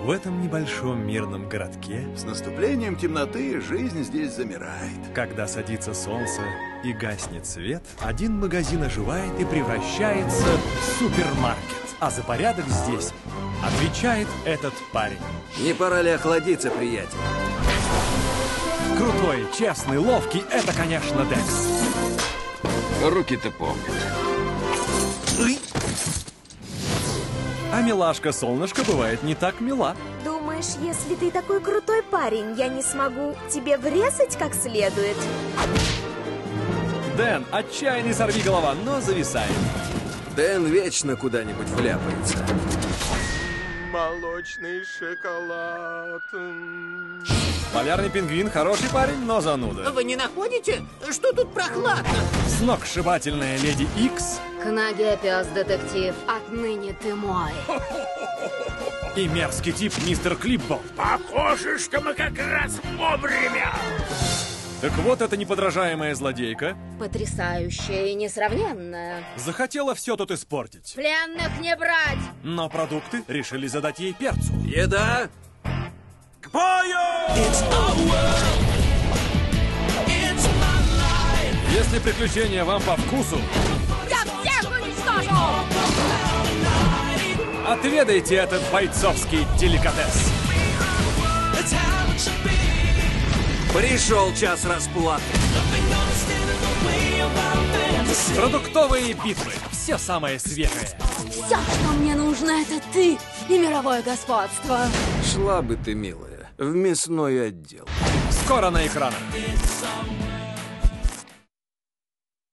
В этом небольшом мирном городке, С наступлением темноты жизнь здесь замирает. когда садится солнце и гаснет свет, один магазин оживает и превращается в супермаркет. А за порядок здесь отвечает этот парень. Не пора ли охладиться, приятель? Крутой, честный, ловкий — это, конечно, Декс. Руки-то помнят. А милашка Солнышко бывает не так мила. Думаешь, если ты такой крутой парень, я не смогу тебе врезать как следует? Дэн, отчаянный сорвиголова, но зависает. Дэн вечно куда-нибудь вляпается. Молочный шоколад. Полярный пингвин хороший парень, но зануда. Вы не находите, что тут прохладно? Сногсшибательная леди Икс Кнаге пес детектив, отныне ты мой. и мерзкий тип мистер Клипбол. Похоже, что мы как раз вовремя. Так вот, эта неподражаемая злодейка Потрясающая и несравненная. захотела все тут испортить. Пленных не брать! Но продукты решили задать ей перцу. Еда? К бою! Если приключения вам по вкусу! Отведайте этот бойцовский деликатес. Пришел час расплаты. Продуктовые битвы. Все самое свежее. Все, что мне нужно, это ты и мировое господство. Шла бы ты, милая, в мясной отдел. Скоро на экранах.